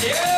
Yeah.